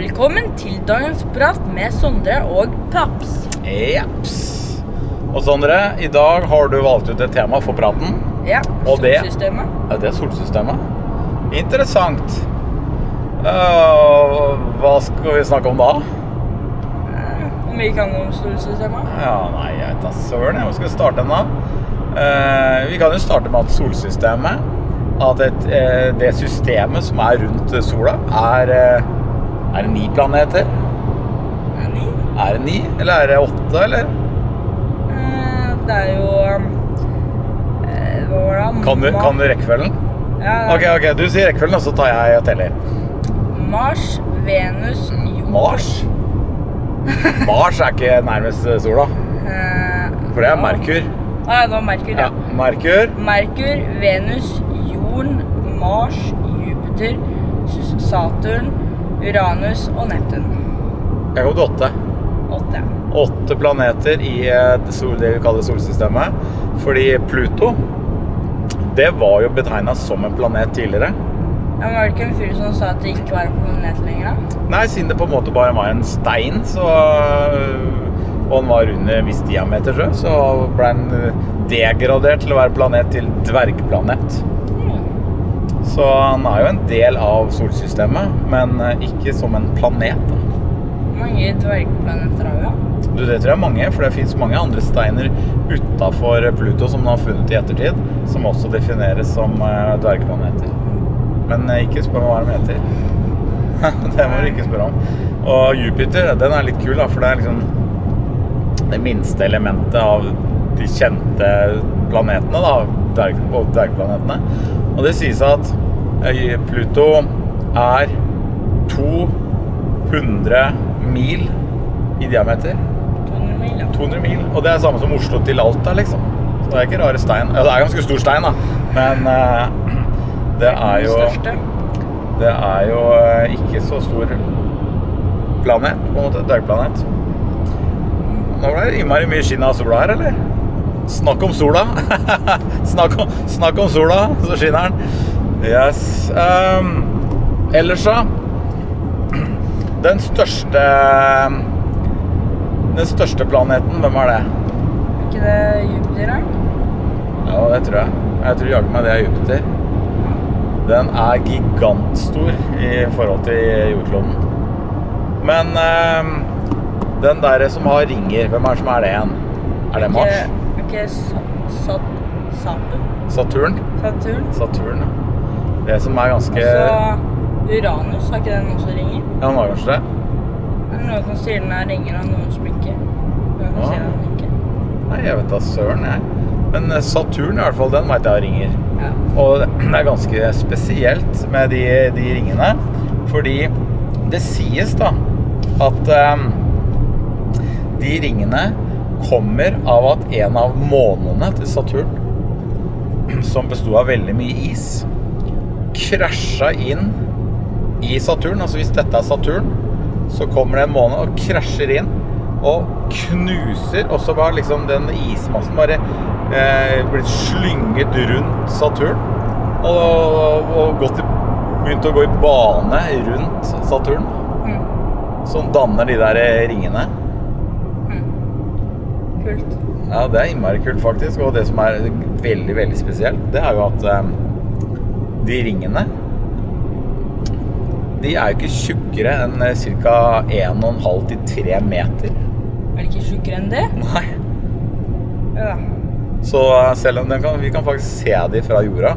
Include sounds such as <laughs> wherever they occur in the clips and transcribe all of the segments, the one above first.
Velkommen til dagens prat med Sondre og Paps. Japs. Og Sondre, i dag har du valgt ut et tema for praten. Ja, Og det- solsystemet. Ja, det er solsystemet. Interessant. Uh, hva skal vi snakke om da? Om vi kan noe om solsystemet? Ja, nei, jeg vet da søren. Hvor skal vi starte den da? Uh, vi kan jo starte med at solsystemet At et, uh, det systemet som er rundt sola, er, eh, er det ni planeter? Er det ni. Er det ni, eller er det åtte, eller? Eh, Det er jo um, eh, Hva var det? Kan du, kan du rekkefølgen? Ja, Ok, ok, du sier rekkefølgen, og så tar jeg og teller. Mars, Venus, jord Mars? <laughs> Mars er ikke nærmest sola, Eh, for det er Merkur. Ah, ja, det var Merkur, ja. Ja, Merkur. Merkur, Venus, Jorden, Mars, Jupiter, Saturn, Uranus og Neptun. Jeg kom til åtte. Åtte. Åtte planeter i eh, det sol- det vi kaller solsystemet. Fordi Pluto, det var jo betegna som en planet tidligere. Ja, men var det ikke en fyr som sa at det ikke var en planet lenger? da? Nei, siden det på en måte bare var en stein, så Og den var under en viss diameter, så ble den eh, degradert til å være planet til dvergplanet. Så han er jo en del av solsystemet, men eh, ikke som en planet. mange dvergplaneter har vi? da? Du, det tror jeg er mange, for det fins mange andre steiner utafor Pluto som man har funnet i ettertid, som også defineres som eh, dvergplaneter. Men eh, ikke spør meg hva de heter. <laughs> det må du ikke spørre om. Og Jupiter, den er litt kul, da, for det er liksom det minste elementet av de kjente planetene, da, dvergplanetene. Og det sies at Pluto er 200 mil i diameter. 200 mil, ja. 200 mil. Og det er samme som Oslo til Alta, liksom. Så det er ikke rare stein. Ja, det er ganske stor stein, da. Men uh, det er jo Det er jo eh, ikke så stor planet, på en måte. Dvergplanet. Nå ble det innmari mye skinn av sola her, eller? Snakk om sola. <laughs> snakk, om, snakk om sola, så skinner den. Yes. Um, ellers, da Den største Den største planeten, hvem er det? Er ikke det Jupiter, da? Ja, det tror jeg. Jeg tror jaggu meg det er Jupiter. Den er gigantstor i forhold til jordkloden. Men um, den der som har ringer, hvem er det som er det igjen? Er det Mars? Ikke, ikke Sa- Sat Saturn? Saturn? Saturn? Saturn, ja. Det som er ganske Altså Uranus, har ikke den også ringer? Ja, han har kanskje det? Det er Noen som sier den er ringer, og noen som ikke. Noen som Ja. sier den ikke. Nei, jeg vet da søren, jeg. Men eh, Saturn i hvert fall, den veit jeg har ringer. Ja. Og <clears throat> det er ganske spesielt med de, de ringene. Fordi det sies da at eh, de ringene kommer av at en av månene til Saturn, <clears throat> som besto av veldig mye is, krasja inn i Saturn. Altså hvis dette er Saturn, så kommer det en måne og krasjer inn og knuser. Og så var liksom den ismassen bare eh, blitt slynget rundt Saturn. Og, og gått i, begynt å gå i bane rundt Saturn. Mm. Som danner de der ringene. ringene. Kult. Ja, det er innmari kult, faktisk. Og det som er veldig, veldig spesielt, det er jo at eh, de ringene De er jo ikke tjukkere enn ca. 1,5 til 3 meter. Er de ikke tjukkere enn det? Nei. Ja. Så eh, selv om kan, vi kan faktisk se de fra jorda,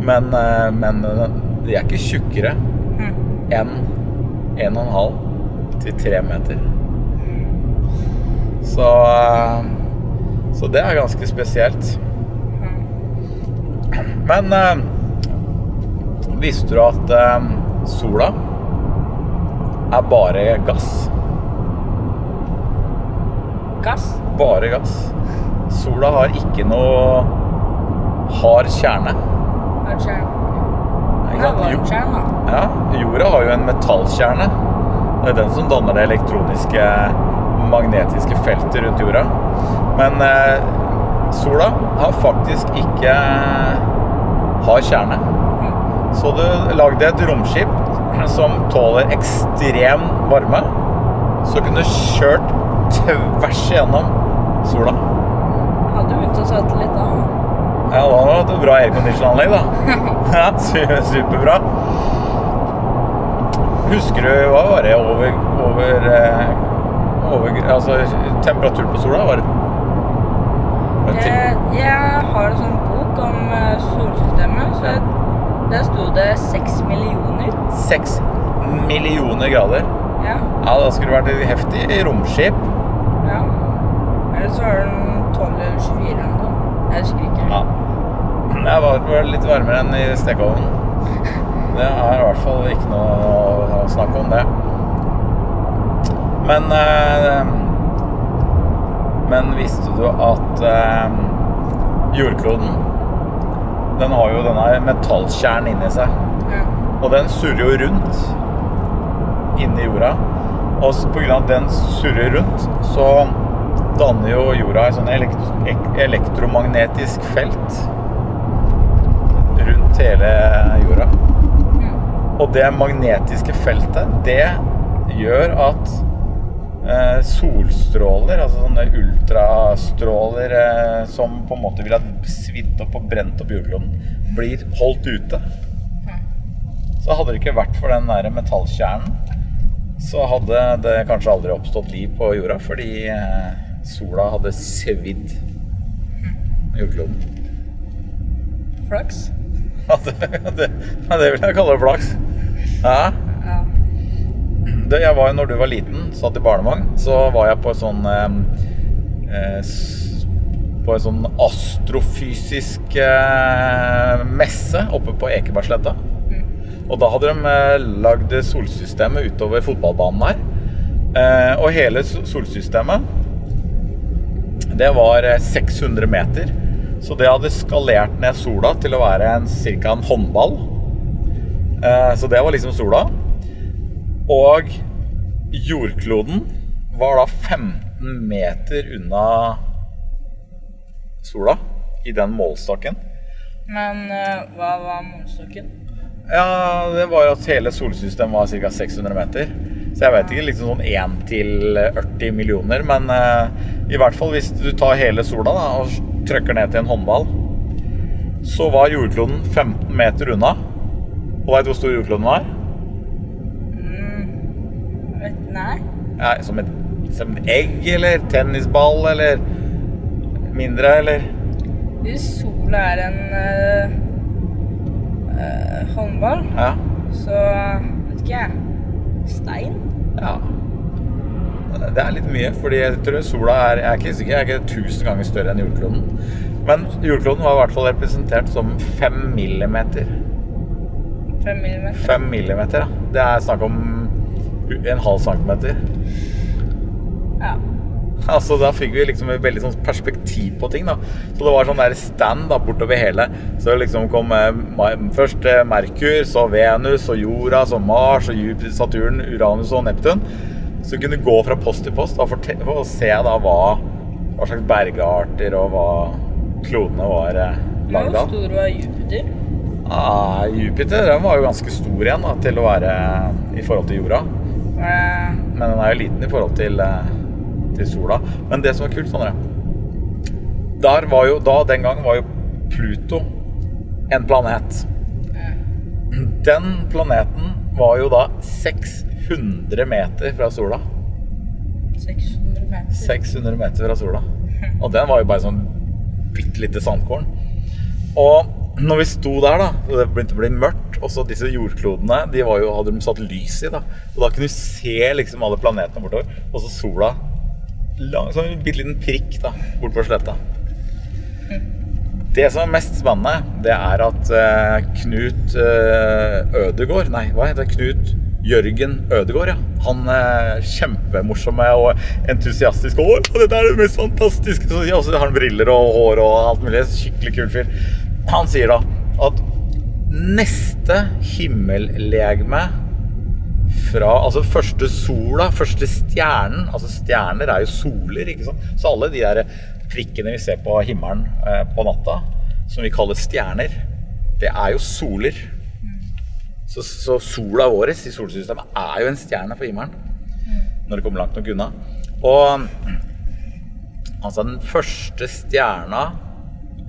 men, eh, men eh, de er ikke tjukkere Mm. enn 1,5 til 3 meter. Så Så det er ganske spesielt. Men eh, visste du at eh, sola er bare gass? Gass? Bare gass. Sola har ikke noe hard kjerne. Hard kjerne. Ikke Ja, jorda har jo en metallkjerne. Det er den som danner det elektroniske, magnetiske feltet rundt jorda. Men eh, sola har faktisk ikke hard kjerne. Så du lagde et romskip som tåler ekstrem varme, så kunne du kjørt tvers igjennom sola. Hadde begynt å svette litt da. Ja, da hadde du hatt et bra aircondition-anlegg, da. <laughs> Ja, superbra. Husker du hva var det over, over, eh, over Altså, temperatur på sola var det var det Jeg, jeg har en sånn bok om eh, solsystemet, så jeg, der sto det seks millioner. Seks millioner grader. Ja. Ja, da skulle det vært et heftig romskip. ja. Eller så har den 12 eller 24 eller noe. Jeg husker ikke. Ja. Det var litt varmere enn i stekeovnen. Det er i hvert fall ikke noe å snakke om det. Men eh, Men visste du at eh, jordkloden Den har jo denne metallkjernen inni seg. Ja. Og den surrer jo rundt inni jorda. Og pga. på grunn av at den surrer rundt, så danner jo jorda et sånn elekt elektromagnetisk felt rundt hele jorda. Mm. Og det magnetiske feltet, det gjør at eh, solstråler, altså sånne ultrastråler eh, som på en måte ville ha svidd opp og brent opp jordkloden, blir holdt ute. Så hadde det ikke vært for den der metallkjernen, så hadde det kanskje aldri oppstått liv på jorda, fordi eh, sola hadde svidd jordkloden. Flaks. Ja, det, det, det vil jeg kalle flaks. Ja. Det, jeg var når du var liten, satt i barnevogn, så var jeg på en sånn eh, eh, På en sånn astrofysisk eh, messe oppe på Ekebergsletta. Og da hadde de eh, lagd solsystemet utover fotballbanen her. Eh, og hele solsystemet, det var eh, 600 meter. Så det hadde skalert ned sola til å være en, ca. en håndball. Eh, så det var liksom sola. Og jordkloden var da 15 meter unna sola i den målstokken. Men eh, hva var målstokken? Ja, det var at hele solsystemet var ca. 600 meter. Så jeg vet ikke liksom sånn 1 til 40 millioner. Men uh, i hvert fall hvis du tar hele sola da, og trykker ned til en håndball, så var jordkloden 15 meter unna. Og veit du hvor stor jordkloden var? Mm, nei. Ja, som, et, som et egg, eller tennisball, eller mindre, eller Hvis sola er en øh, øh, håndball, Ja. så vet ikke jeg. Stein? ja. Det er litt mye, fordi jeg tror sola er Jeg er ikke sikker, jeg er ikke tusen ganger større enn jordkloden. Men jordkloden var i hvert fall representert som fem millimeter. Fem millimeter? Fem millimeter, ja. Det er snakk om en halv centimeter. Ja. Altså, Da fikk vi liksom et veldig sånn perspektiv på ting. da. Så det var sånn der stand da, bortover hele. Så liksom kom eh, først eh, Merkur, så Venus og jorda, så Mars og Jupiter, Saturn, Uranus og Neptun. Så du kunne gå fra post til post da, for, for å se da hva, hva slags bergarter og hva klodene var eh, lagd Hvor stor var Jupiter? Ah, Jupiter den var jo ganske stor igjen da, til å være i forhold til jorda. Det Men den er jo liten i forhold til, eh, til sola. Men det som var kult, Sondre Der var jo, da, Den gangen var jo Pluto en planet. Den planeten var jo da 600 meter fra sola. 600 meter? 600 meter fra sola. Og den var jo bare sånn bitte lite sandkorn. Og når vi sto der, da, og det begynte å bli mørkt, og så disse jordklodene de var jo, hadde de satt lys i, da. Og da kunne du se liksom alle planetene bortover. Og så sola lang, sånn en bitte liten prikk da, bortpå sletta. Det som er mest spennende, det er at eh, Knut eh, Ødegård Nei, hva heter det? Knut Jørgen Ødegård, ja. Han er kjempemorsomme og entusiastisk. Å, dette er det mest fantastiske! Så, ja, så har han briller og hår og alt mulig. Skikkelig kul fyr. Han sier da at neste himmellegeme fra altså første sola, første stjernen Altså stjerner er jo soler, ikke sant? Så alle de der prikkene vi ser på himmelen eh, på natta, som vi kaller stjerner, det er jo soler. Så, så sola vår i solsystemet er jo en stjerne på himmelen. Når det kommer langt nok unna. Og altså den første stjerna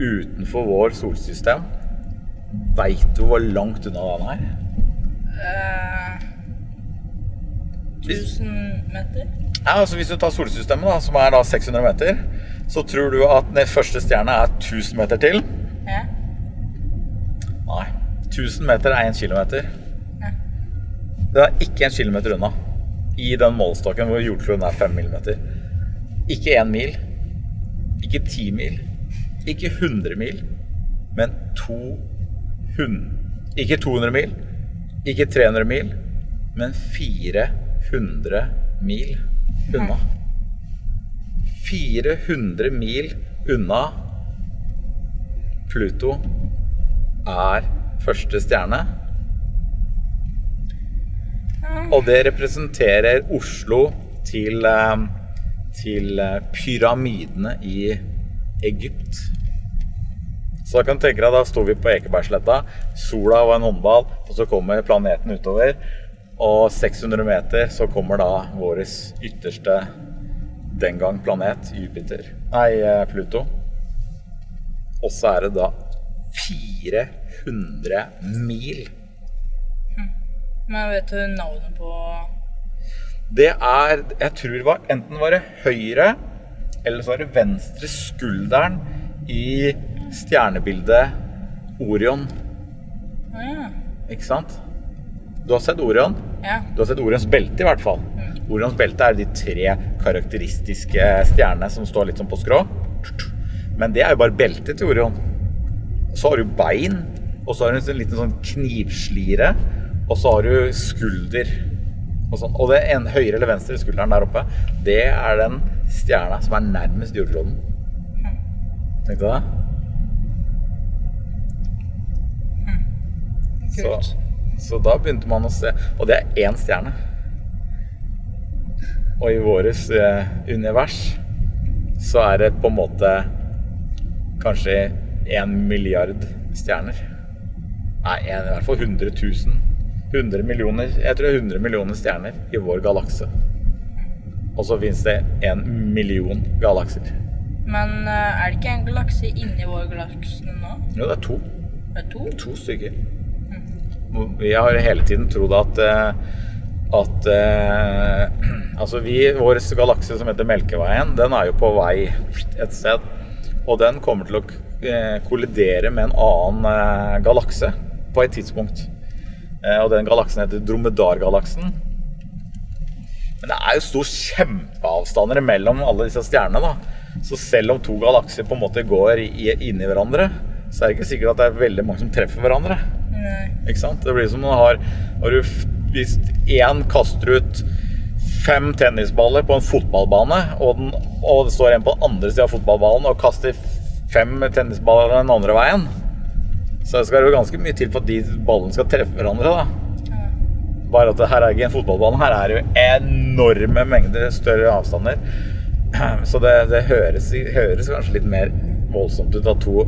utenfor vår solsystem Veit du hvor langt unna den er? Uh, 1000 meter? Ja, altså Hvis du tar solsystemet, da, som er da 600 meter, så tror du at den første stjerna er 1000 meter til? Ja. Nei. 1000 meter er 1 kilometer. Ja. Det er ikke 1 kilometer unna. I den målestokken hvor jordkloden er 5 millimeter. Ikke 1 mil. Ikke 10 mil. Ikke 100 mil. Men 200 Ikke 200 mil. Ikke 300 mil. Men 400 mil unna. 400 mil unna Pluto er første stjerne. Og det representerer Oslo til, eh, til eh, pyramidene i Egypt. Så da kan du tenke deg, da sto vi på Ekebergsletta. Sola var en håndball, og så kommer planeten utover. Og 600 meter så kommer da vår ytterste den gang planet, Jupiter. Nei, eh, Pluto. Og så er det da 400 mil. Men vet du navnet på Det er Jeg tror det var enten var det høyre eller så er det venstre skulderen i stjernebildet Orion. Mm. Ikke sant? Du har sett Orion? ja. Du har sett Orions belte, i hvert fall. Orions belte er de tre karakteristiske stjernene som står litt sånn på skrå. Men det er jo bare beltet til Orion. Så har du bein, og så har du en liten sånn knivslire, og så har du skulder. Og, sånn. og det en, høyre eller venstre skulderen der oppe, det er den stjerna som er nærmest jordkloden. Tenkte du det? Så, Kult. så da begynte man å se Og det er én stjerne. Og i vårt eh, univers så er det på en måte kanskje én milliard stjerner. Nei, en, i hvert fall 100 000. 100 millioner, jeg tror det er 100 millioner stjerner i vår galakse. Og så fins det en million galakser. Men eh, er det ikke en galakse inni vår galakse nå? Jo, det er to. Det er to? To stykker. Vi har hele tiden trodd at eh, at eh, <clears throat> Altså, vi, vår galakse som heter Melkeveien, den er jo på vei et sted. Og den kommer til å kollidere med en annen galakse på et tidspunkt. Eh, og den galaksen heter Dromedargalaksen. Men det er jo stor kjempeavstander mellom alle disse stjernene. da. Så selv om to galakser på en måte går inni hverandre, så er det ikke sikkert at det er veldig mange som treffer hverandre. Nei. Ikke sant? Det blir som om man har, har du, Hvis én kaster ut fem tennisballer på en fotballbane, og, den, og det står en på den andre siden av fotballballen og kaster fem tennisballer den andre veien, så skal det jo ganske mye til for at de ballene skal treffe hverandre. da. Bare at her er ikke en fotballbane, her er det jo enorme mengder større avstander. <clears throat> Så det, det høres, høres kanskje litt mer voldsomt ut at to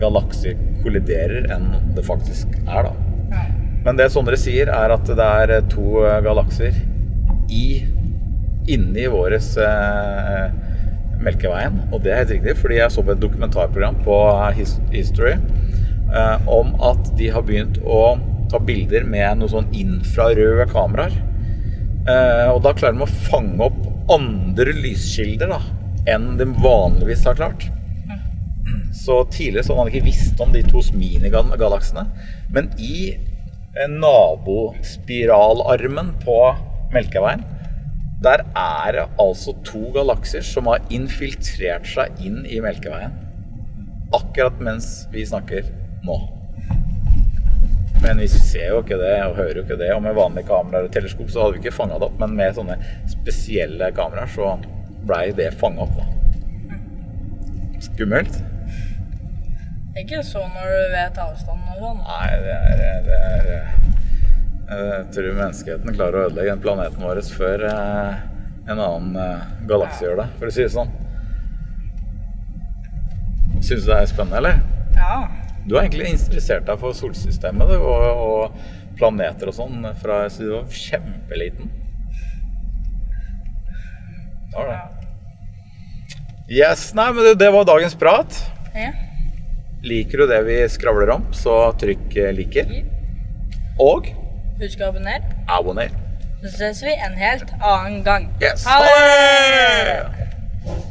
galakser kolliderer enn det faktisk er, da. Men det Sondre sier, er at det er to galakser i inni våres eh, Melkeveien. Og det er helt riktig, fordi jeg så på et dokumentarprogram på History eh, om at de har begynt å ta bilder med noe sånn infrarøde kameraer. Eh, og da klarer de å fange opp andre lyskilder da, enn de vanligvis har klart. Så tidligere så hadde man ikke visst om de to minigalaksene. Men i eh, nabospiralarmen på Melkeveien, der er det altså to galakser som har infiltrert seg inn i Melkeveien. Akkurat mens vi snakker nå. Men vi ser jo ikke det og hører jo ikke det. Og med vanlige kameraer og teleskop så hadde vi ikke fanga det opp. Men med sånne spesielle kameraer så blei det fanga opp, da. Skummelt? Ikke så når du vet avstanden og sånn. Nei, det er, det er Jeg tror menneskeheten klarer å ødelegge den planeten vår før eh, en annen eh, galakse gjør det, for å si det sånn. Syns du det er spennende, eller? Ja. Du har egentlig interessert deg for solsystemet du, og, og planeter og sånn fra så du var kjempeliten. Det var det. Yes, nei, men det, var dagens prat. Ja. Liker du det vi skravler om, så trykk eh, liker. Og Husk å abonnere. abonner. Så ses vi en helt annen gang. Yes. Ha det!